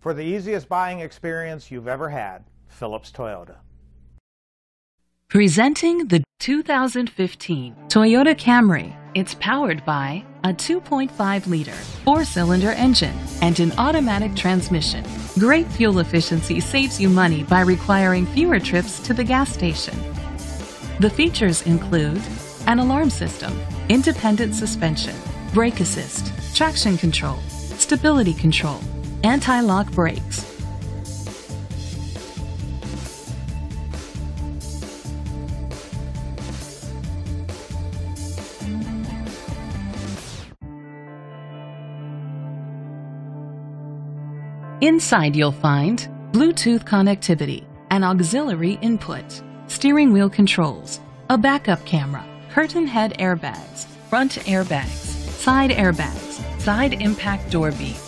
For the easiest buying experience you've ever had, Phillips Toyota. Presenting the 2015 Toyota Camry. It's powered by a 2.5 liter four cylinder engine and an automatic transmission. Great fuel efficiency saves you money by requiring fewer trips to the gas station. The features include an alarm system, independent suspension, brake assist, traction control, stability control, anti lock brakes. Inside you'll find Bluetooth connectivity, an auxiliary input, steering wheel controls, a backup camera, curtain head airbags, front airbags, side airbags, side impact door beams,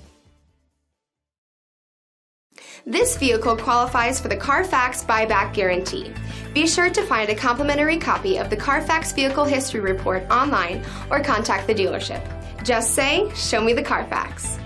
This vehicle qualifies for the Carfax buyback guarantee. Be sure to find a complimentary copy of the Carfax Vehicle History Report online or contact the dealership. Just say, Show me the Carfax.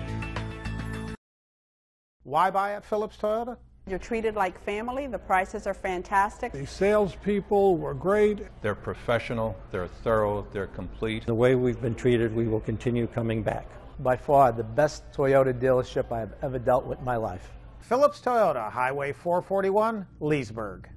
Why buy at Phillips Toyota? You're treated like family. The prices are fantastic. The salespeople were great. They're professional, they're thorough, they're complete. The way we've been treated, we will continue coming back. By far the best Toyota dealership I've ever dealt with in my life. Phillips Toyota, Highway 441, Leesburg.